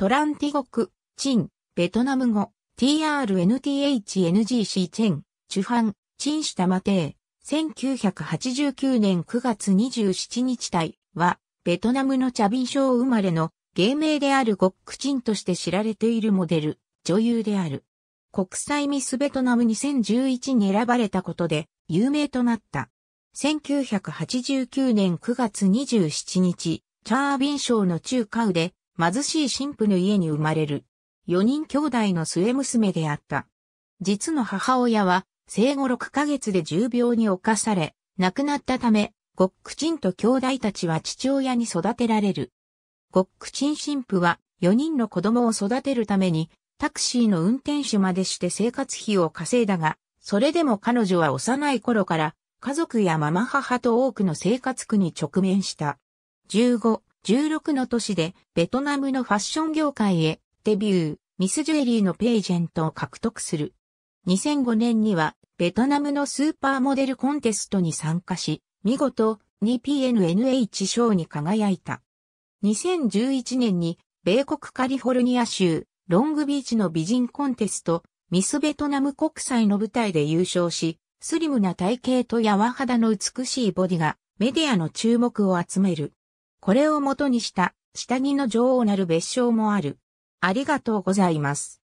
トランティゴク、チン、ベトナム語、TRNTHNGC チェン、チュファン、チンシュタマテー、1989年9月27日隊は、ベトナムのチャビン省生まれの芸名であるゴックチンとして知られているモデル、女優である。国際ミスベトナム2011に選ばれたことで有名となった。1989年9月27日、チャービン省の中華ウで貧しい神父の家に生まれる。4人兄弟の末娘であった。実の母親は生後6ヶ月で重病に侵され、亡くなったため、ゴックチンと兄弟たちは父親に育てられる。ゴックチン神父は4人の子供を育てるためにタクシーの運転手までして生活費を稼いだが、それでも彼女は幼い頃から家族やママ母と多くの生活苦に直面した。15、16の年でベトナムのファッション業界へデビュー、ミスジュエリーのページェントを獲得する。2005年にはベトナムのスーパーモデルコンテストに参加し、見事 2PNNH 賞に輝いた。2011年に米国カリフォルニア州ロングビーチの美人コンテストミスベトナム国際の舞台で優勝し、スリムな体型と柔肌の美しいボディがメディアの注目を集める。これを元にした下着の女王なる別称もある。ありがとうございます。